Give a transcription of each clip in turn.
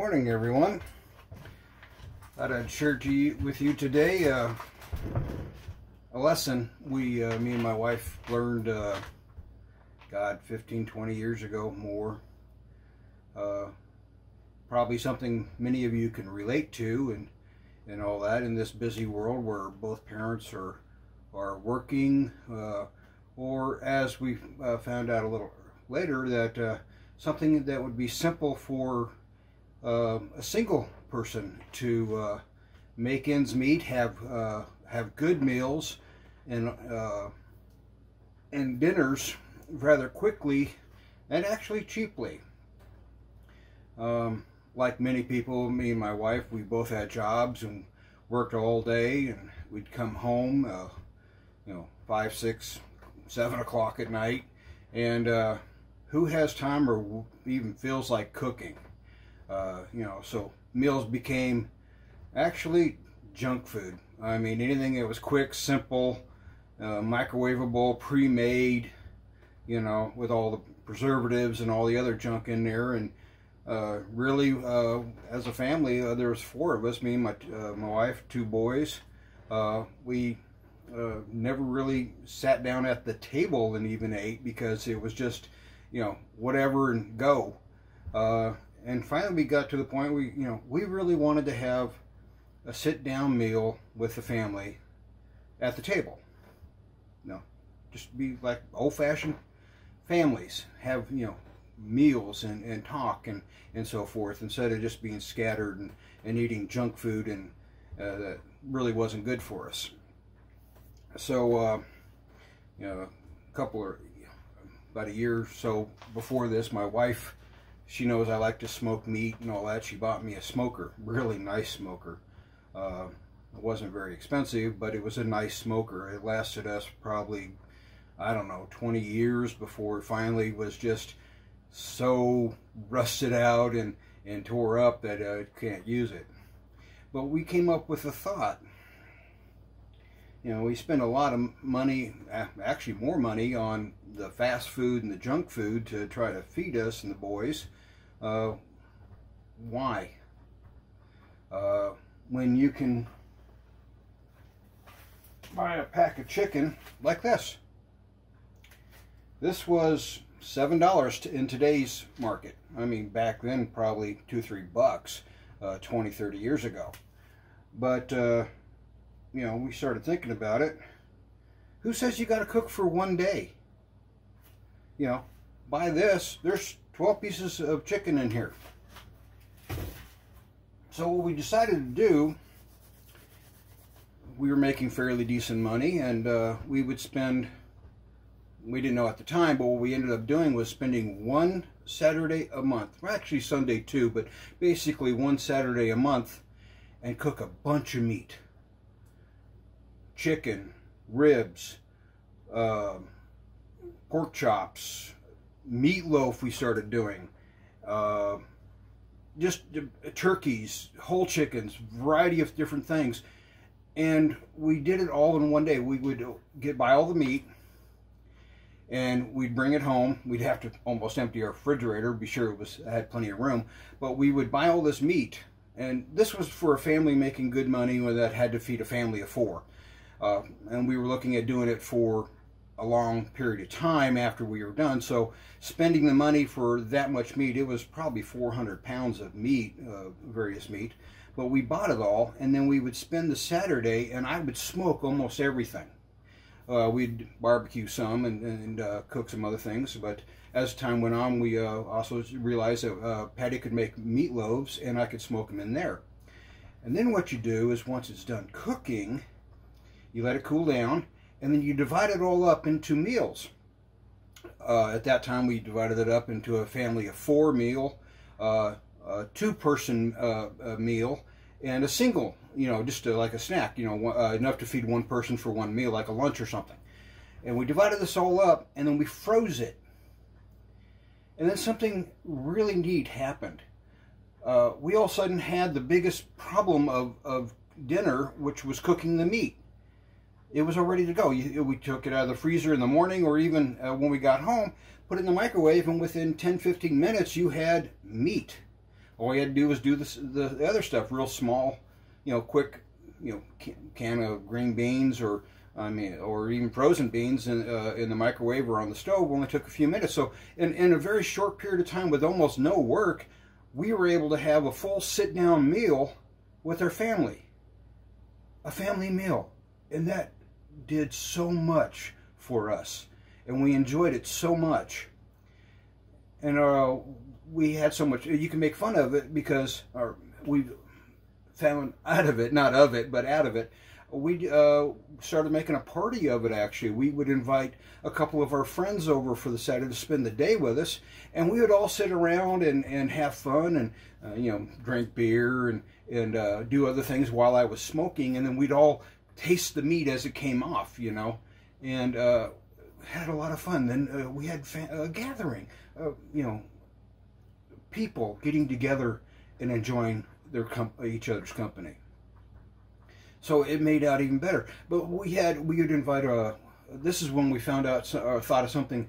Morning, everyone. Thought I'd share to you, with you today uh, a lesson we, uh, me and my wife, learned, uh, God, 15, 20 years ago, more. Uh, probably something many of you can relate to, and and all that in this busy world where both parents are are working, uh, or as we uh, found out a little later that something that would be simple for uh, a single person to uh, make ends meet, have uh, have good meals, and uh, and dinners rather quickly and actually cheaply. Um, like many people, me and my wife, we both had jobs and worked all day, and we'd come home, uh, you know, five, six, seven o'clock at night, and uh, who has time or even feels like cooking? Uh, you know, so meals became actually junk food. I mean, anything that was quick, simple, uh, microwavable, pre-made, you know, with all the preservatives and all the other junk in there. And uh, really, uh, as a family, uh, there was four of us, me my, uh, my wife, two boys. we never really sat down at the table and even ate because it was just, you know, whatever and go and finally we got to the point where you know we really wanted to have a sit down meal with the family at the table. You know just be like old fashioned families have you know meals and, and talk and and so forth instead of just being scattered and, and eating junk food and uh, that really wasn't good for us. So uh, you know a couple of about a year or so before this my wife she knows I like to smoke meat and all that. She bought me a smoker, really nice smoker. Uh, it wasn't very expensive, but it was a nice smoker. It lasted us probably, I don't know, 20 years before it finally was just so rusted out and, and tore up that I uh, can't use it. But we came up with a thought. You know, we spend a lot of money, actually more money, on the fast food and the junk food to try to feed us and the boys. Uh, why? Uh, when you can buy a pack of chicken like this. This was $7 in today's market. I mean, back then, probably two, three bucks, uh, 20, 30 years ago. But, uh, you know, we started thinking about it. Who says you got to cook for one day? You know, buy this. There's 12 pieces of chicken in here. So what we decided to do, we were making fairly decent money and uh, we would spend, we didn't know at the time, but what we ended up doing was spending one Saturday a month, well, actually Sunday too, but basically one Saturday a month and cook a bunch of meat. Chicken, ribs, uh, pork chops, meatloaf we started doing. Uh, just uh, turkeys, whole chickens, variety of different things. And we did it all in one day. We would get buy all the meat and we'd bring it home. We'd have to almost empty our refrigerator, be sure it was had plenty of room. But we would buy all this meat. And this was for a family making good money that had to feed a family of four. Uh, and we were looking at doing it for a long period of time after we were done. So spending the money for that much meat, it was probably 400 pounds of meat, uh, various meat. But we bought it all, and then we would spend the Saturday, and I would smoke almost everything. Uh, we'd barbecue some and, and uh, cook some other things, but as time went on, we uh, also realized that uh, Patty could make meatloaves, and I could smoke them in there. And then what you do is once it's done cooking, you let it cool down, and then you divide it all up into meals. Uh, at that time, we divided it up into a family of four meal, uh, a two-person uh, meal, and a single, you know, just a, like a snack, you know, uh, enough to feed one person for one meal, like a lunch or something. And we divided this all up, and then we froze it. And then something really neat happened. Uh, we all of a sudden had the biggest problem of, of dinner, which was cooking the meat it was all ready to go. we took it out of the freezer in the morning or even uh, when we got home, put it in the microwave, and within 10 15 minutes, you had meat. All you had to do was do the, the, the other stuff, real small, you know, quick, you know, can, can of green beans or I mean, or even frozen beans in, uh, in the microwave or on the stove only took a few minutes. So in, in a very short period of time with almost no work, we were able to have a full sit-down meal with our family. A family meal. And that did so much for us. And we enjoyed it so much. And uh, we had so much, you can make fun of it because our, we found out of it, not of it, but out of it, we uh, started making a party of it actually. We would invite a couple of our friends over for the Saturday to spend the day with us, and we would all sit around and, and have fun and, uh, you know, drink beer and, and uh, do other things while I was smoking, and then we'd all taste the meat as it came off, you know, and uh, had a lot of fun. Then uh, we had a gathering, uh, you know, people getting together and enjoying their each other's company. So it made out even better. But we had, we would invite a, uh, this is when we found out, or thought of something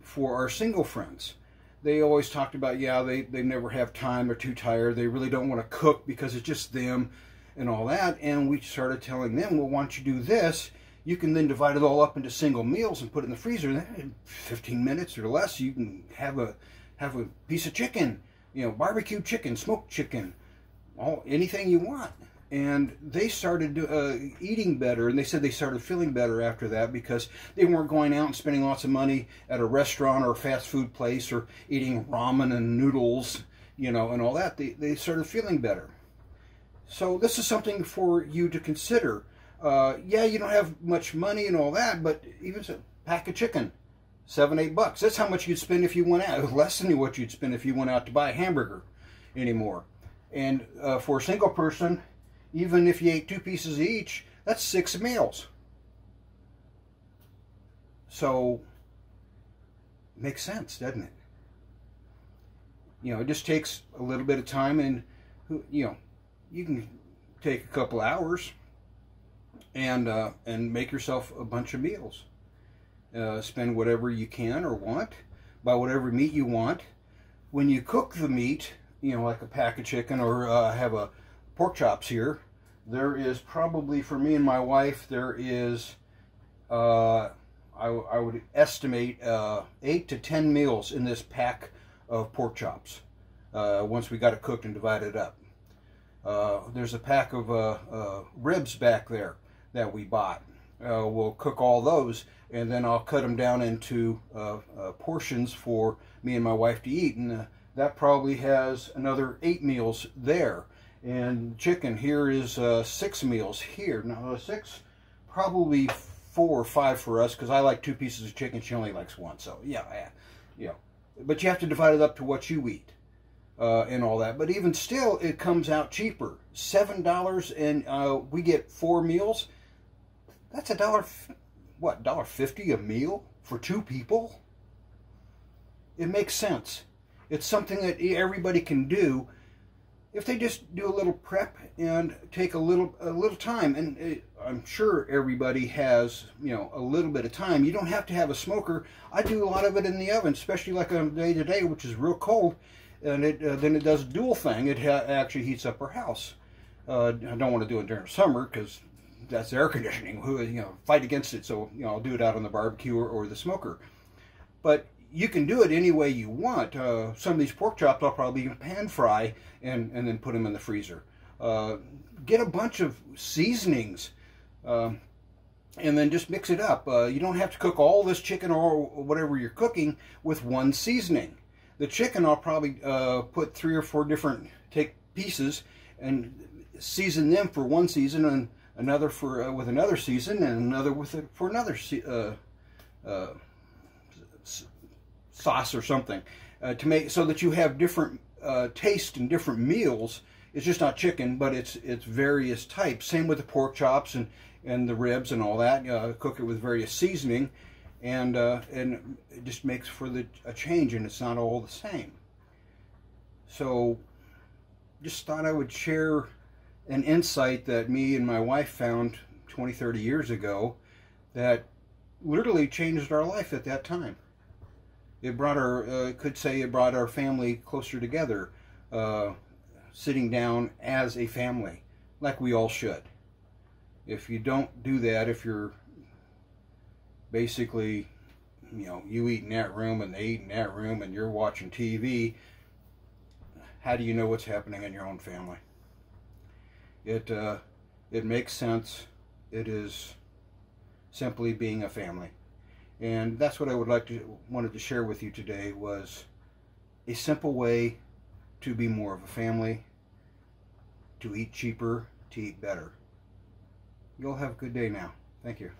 for our single friends. They always talked about, yeah, they, they never have time, they're too tired, they really don't want to cook because it's just them and all that. And we started telling them, well, don't you do this? You can then divide it all up into single meals and put it in the freezer. In 15 minutes or less, you can have a have a piece of chicken, you know, barbecue chicken, smoked chicken, all anything you want and they started uh, eating better and they said they started feeling better after that because they weren't going out and spending lots of money at a restaurant or a fast food place or eating ramen and noodles you know and all that they, they started feeling better so this is something for you to consider. Uh, yeah you don't have much money and all that but even a pack of chicken. Seven eight bucks. That's how much you'd spend if you went out. Less than what you'd spend if you went out to buy a hamburger anymore. And uh, for a single person even if you ate two pieces each, that's six meals. So, makes sense, doesn't it? You know, it just takes a little bit of time and, you know, you can take a couple hours and, uh, and make yourself a bunch of meals. Uh, spend whatever you can or want, buy whatever meat you want. When you cook the meat, you know, like a pack of chicken or uh, have a pork chops here, there is probably, for me and my wife, there is, uh, I, I, would estimate, uh, 8 to 10 meals in this pack of pork chops uh, once we got it cooked and divided up. Uh, there's a pack of uh, uh, ribs back there that we bought. we'll cook all those and then I'll cut them down into portions for me and my wife to eat. And that probably has another eight meals there. And chicken here is uh, six meals here. Now six, probably four or five for us because I like two pieces of chicken. She only likes one. So yeah, yeah, yeah. But you have to divide it up to what you eat uh, and all that. But even still, it comes out cheaper. Seven dollars and uh, we get four meals. That's a dollar, what, dollar fifty a meal for two people? It makes sense. It's something that everybody can do if they just do a little prep and take a little a little time and it, I'm sure everybody has you know a little bit of time you don't have to have a smoker I do a lot of it in the oven especially like on a day to day which is real cold and it uh, then it does a dual thing it actually heats up our house uh, I don't want to do it during summer because that's air conditioning who you know fight against it so you know I'll do it out on the barbecue or, or the smoker but you can do it any way you want. Uh, some of these pork chops I'll probably pan fry and, and then put them in the freezer. Uh, get a bunch of seasonings uh, and then just mix it up. Uh, you don't have to cook all this chicken or whatever you're cooking with one seasoning. The chicken I'll probably uh, put three or four different take pieces and season them for one season and another for uh, with another season and another with it for another sauce or something uh, to make so that you have different uh, taste and different meals. It's just not chicken, but it's it's various types. Same with the pork chops and and the ribs and all that. Uh, cook it with various seasoning, and uh, and it just makes for the a change, and it's not all the same. So, just thought I would share an insight that me and my wife found 20, 30 years ago that literally changed our life at that time. It brought our, uh, could say it brought our family closer together. uh, sitting down as a family, like we all should. If you don't do that, if you're basically, you know, you eat in that room and they eat in that room and you're watching TV, how do you know what's happening in your own family? It, uh, it makes sense. It is simply being a family. And that's what I would like to wanted to share with you today was a simple way to be more of a family, to eat cheaper, to eat better. You'll have a good day now. Thank you.